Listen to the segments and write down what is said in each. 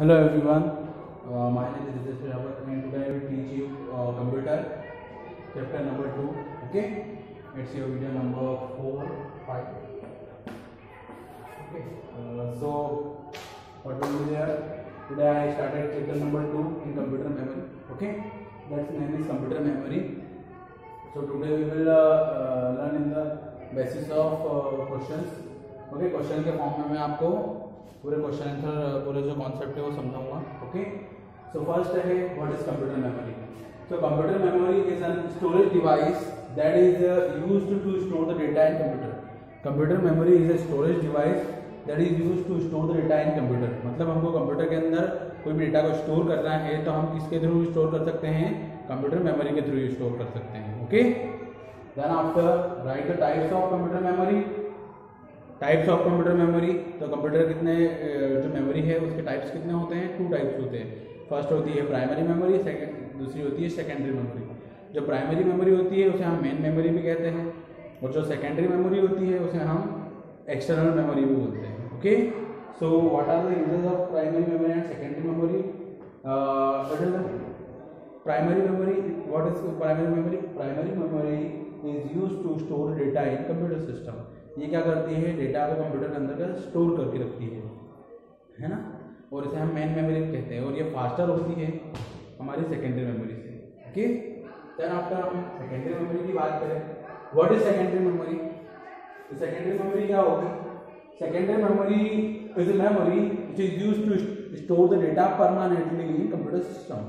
Hello everyone, uh, my name is Ritesh Rawat and today I will teach you uh, computer chapter number 2 okay it's your video number 4 5 okay uh, so what will be there today I started chapter number 2 in computer memory okay that's name is computer memory so today we will uh, uh, learn in the basis of uh, questions okay question के form में मैं आपको पूरे question answer पूरे जो concept है वो समझाऊँगा ओके सो फ़र्स्ट है what is computer memory so computer memory is an storage device that is used to store the data in computer computer memory is a storage device that is use to store the data in computer मतलब हमको computer के अंदर कोई भी data को store करना है तो हम किसके थ्रू स्टोर कर सकते हैं? कंप्यूटर मेमोरी के थ्रू स्टोर कर सकते हैं okay then after right the types of computer memory types of computer memory तो कंप्यूटर कितने जो मेमोरी है, उसके टाइप्स कितने होते हैं? टू टाइप्स होते हैं। फ़र्स्ट होती है प्राइमरी मेमोरी सेकेंड दूसरी होती है सेकेंडरी मेमोरी जो प्राइमरी मेमोरी होती है, उसे हम मेन मेमोरी भी कहते हैं। और जो सेकेंडरी मेमोरी होती है, उसे हम एक्सटर्नल मेमोरी भी बोलते हैं। Okay so what are the uses of primary memory and secondary memory primary memory what is primary memory primary memory is use to store data in computer system ये क्या करती है डेटा को computer के अंदर का स्टोर करके रखती है है ना? और इसे हम मेन मेमोरी कहते हैं और ये फास्टर होती है हमारी सेकेंडरी मेमोरी से ओके देन आफ्टर हम सेकेंडरी मेमोरी की बात करें what is secondary memory secondary memory क्या होगी? Secondary memory is a memory which is use to store the data permanently in computer system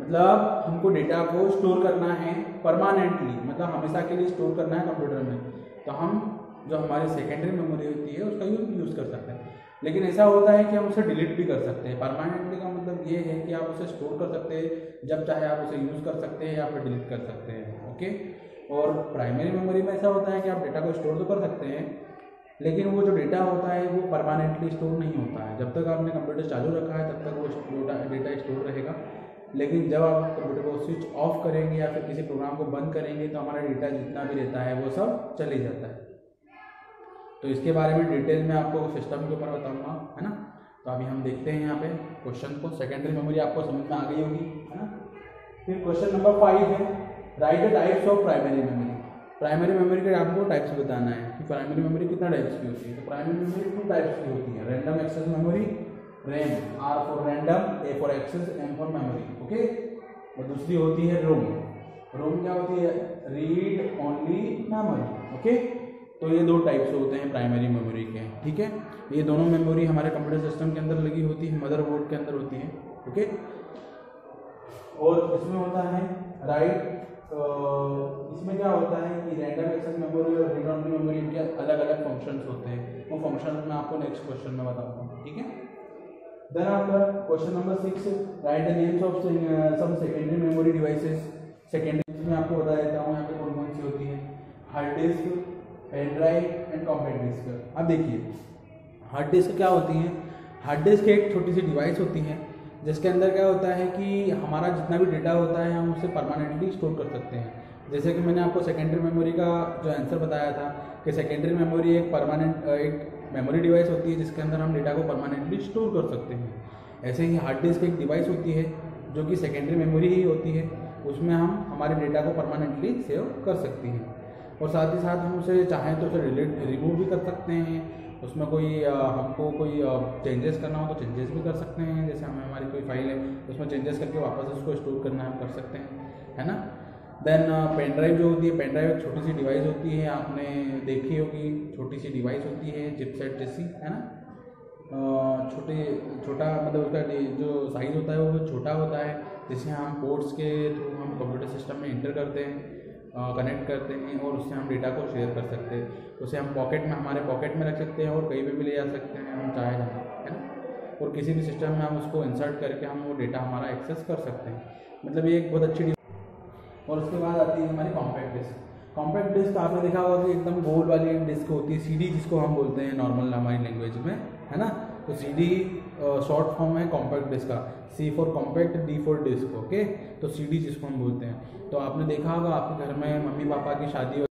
मतलब हमको डेटा को स्टोर करना है परमानेंटली मतलब हमेशा के लिए स्टोर करना है कंप्यूटर में। तो हम जो हमारी सेकेंडरी मेमोरी होती है, उसका यूज़ यूज़ कर सकते हैं। लेकिन ऐसा होता है कि हम उसे डिलीट भी कर सकते हैं। परमानेंटली का मतलब ये है कि आप उसे स्टोर कर सकते हैं, जब चाहे आप उसे यूज़ कर सकते हैं या फिर डिलीट कर सकते हैं ओके और प्राइमरी मेमोरी में ऐसा होता है कि आप डेटा को स्टोर तो कर सकते हैं, लेकिन वो जो डेटा होता है, वो परमानेंटली स्टोर नहीं होता है। जब तक आपने कंप्यूटर चालू रखा है, तब तक वो डेटा स्टोर रहेगा। लेकिन जब आप कंप्यूटर को स्विच ऑफ़ करेंगे या फिर किसी प्रोग्राम को बंद करेंगे तो हमारा डेटा जितना भी रहता है, वो सब चले जाता है। तो इसके बारे में डिटेल में आपको सिस्टम के ऊपर बताऊँगा, है ना? तो अभी हम देखते हैं यहाँ पे क्वेश्चन को। सेकेंडरी मेमोरी आपको समझ में आ गई होगी, है ना? फिर क्वेश्चन नंबर फाइव है। Right types of primary memory primary memory के आपको टाइप्स बताना है कि प्राइमरी मेमोरी कितना टाइप्स की होती है। तो प्राइमरी मेमोरी टू टाइप्स की होती है? Random access memory RAM R for random A for access M for memory okay और दूसरी होती है रोम रोम क्या होती है? रीड ओनली मेमोरी ओके तो ये दो टाइप्स होते हैं प्राइमरी मेमोरी के। ठीक है? ये दोनों मेमोरी हमारे कंप्यूटर सिस्टम के अंदर लगी होती है मदरबोर्ड के अंदर होती है। ओके और इसमें होता है राइट इसमें क्या होता है कि रैंडम एक्सेस मेमोरी और रीड मेमोरी के अलग अलग फ़ंक्शंस होते हैं। वो फ़ंक्शन मैं आपको नेक्स्ट क्वेश्चन में बताऊँगा। ठीक है? Then after question number six right the names of some secondary memory devices secondary में आपको बता देता हूँ, यहाँ पे कौन कौन सी होती है। Hard disk pen drive and compact disk अब देखिए हार्ड डिस्क क्या होती है? हार्ड डिस्क एक छोटी सी डिवाइस होती है, जिसके अंदर क्या होता है कि हमारा जितना भी डेटा होता है, हम उसे परमानेंटली स्टोर कर सकते हैं। जैसे कि मैंने आपको सेकेंडरी मेमोरी का जो आंसर बताया था, कि सेकेंडरी मेमोरी एक परमानेंट एक मेमोरी डिवाइस होती है, जिसके अंदर हम डेटा को परमानेंटली स्टोर कर सकते हैं। ऐसे ही हार्ड डिस्क एक डिवाइस होती है, जो कि सेकेंडरी मेमोरी ही होती है, उसमें हम हमारे डेटा को परमानेंटली सेव कर सकते हैं। और साथ ही साथ हम उसे चाहें तो उसे रिलेट रिमूव भी कर सकते हैं। उसमें कोई आ, हमको कोई चेंजेस करना हो तो चेंजेस भी कर सकते हैं। जैसे हमें हमारी कोई फ़ाइल है उसमें चेंजेस करके वापस उसको स्टोर करना हम कर सकते हैं है ना? देन पेन ड्राइव जो होती है पेन ड्राइव एक छोटी सी डिवाइस होती है। आपने देखी होगी छोटी सी डिवाइस होती है चिपसेट जैसी है ना? छोटे छोटा मतलब उसका जो साइज़ होता है वो छोटा होता है। जिसे हम पोर्ट्स के थ्रू हम कंप्यूटर सिस्टम में इंटर करते हैं। कनेक्ट करते हैं और उससे हम डेटा को शेयर कर सकते हैं। उसे हम पॉकेट में हमारे पॉकेट में रख सकते हैं और कहीं भी, भी ले जा सकते हैं हम चाहे जहाँ है ना? और किसी भी सिस्टम में हम उसको इंसर्ट करके हम वो डेटा हमारा एक्सेस कर सकते हैं। मतलब ये एक बहुत अच्छी और उसके बाद आती है हमारी कॉम्पैक्ट डिस्क कॉम्पैक्ट डिस्क आपने देखा होगा कि एकदम गोल वाली डिस्क होती है सीडी जिसको हम बोलते हैं नॉर्मल हमारी लैंग्वेज में है ना? तो सी डी शॉर्ट फॉर्म है कॉम्पैक्ट डिस्क का। C for compact D for disk okay तो सी डी जिसको हम बोलते हैं। तो आपने देखा होगा, आपके घर में मम्मी पापा की शादी